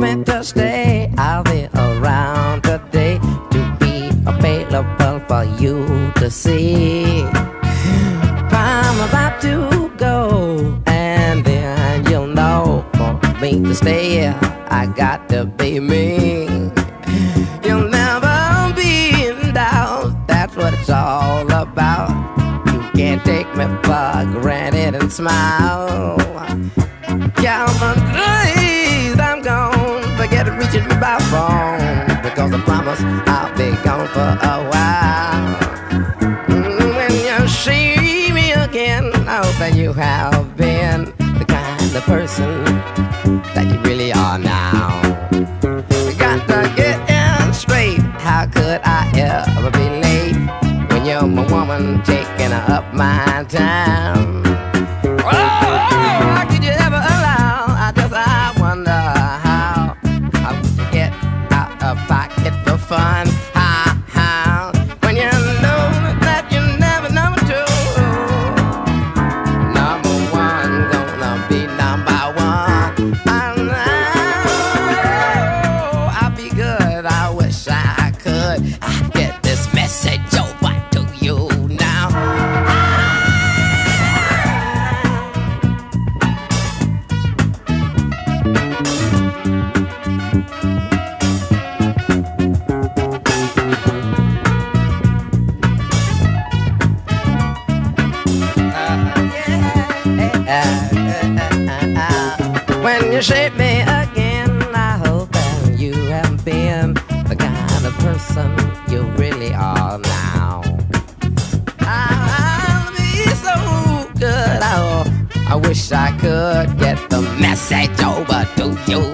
me to stay. I'll be around today to be available for you to see. I'm about to go, and then you'll know for me to stay. I got to be me. You'll never be in doubt. That's what it's all about. You can't take me for granted and smile. Yeah, Forget reaching me by phone because I promise I'll be gone for a while. Mm, When you see me again, I hope that you have been the kind of person that you really are now. We got to get in straight. How could I ever be late when you're my woman taking up my time? Out pocket for fun. How, how when you know that you never number two. Number one gonna be number one. I know I'll be good. I wish I could get this message When you shape me again, I hope that you have been the kind of person you really are now. I'll be so good. Oh, I wish I could get the message over to you